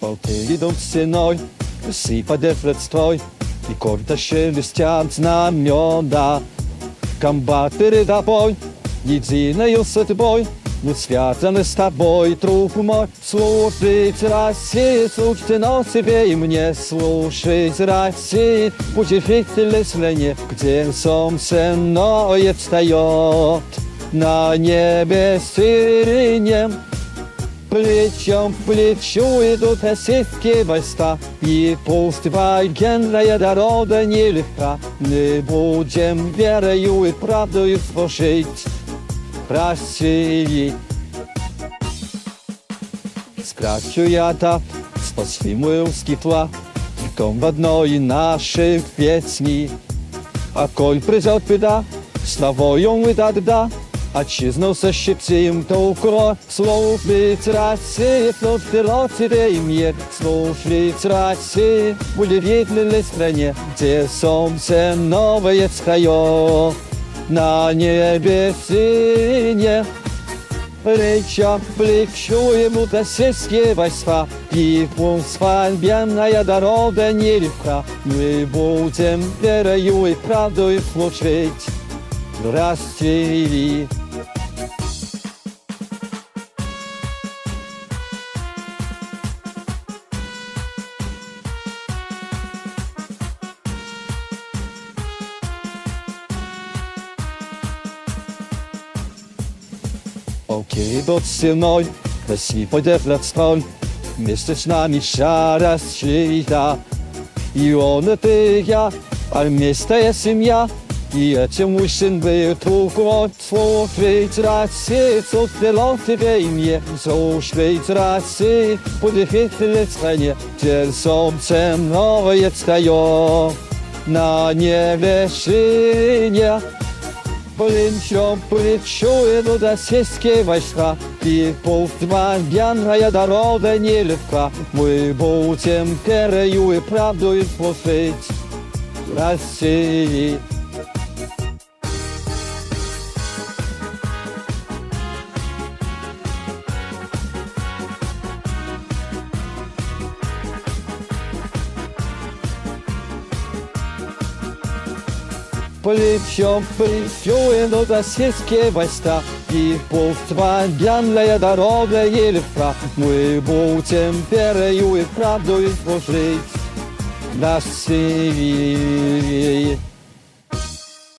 Полтели идут стеной, сыпадет строй, И корта шелестят знамена. Комбат перед тобой, единой с тобой, мы связаны с тобой, друг мой, служить России, служите на себе и мне, служить России, удивительной стране, где солнце ноет встает на небе сирене. Плечом к плечу идут российские войска, И пусть военная дорога нелегка, Мы будем верою и правдою служить России. Скрачу я так, спасимую тла, Том в одной нашей песни. А коль придет беда, славою мы тогда Отчизнулся щипцем толкро, служить России, вновь вперед тебе и мне, служить России, в удивительной стране, где солнце новое встает, на небе синее. К плечу ему российские войска, И пусть бедная дорога нелегка, Мы будем верою и правдой служить No raz cię mili. Okay, dort sind neun, das sieht bei der Platz trauen. Jesteś nami szara świta i one ty ja, ale miejsce jestem ja. И этим высшим был другой служить России, Суперо тебе и мне, служить России, в удивительной стране, солнце новое встает на небе синее. Плечом плечу идут российские войска, И пусть военная дорога нелегка, Мы будем верою и правдой служить России. Плечом идут российские войска, И пусть военная дорога нелегка, Мы будем верою и правдой служить России.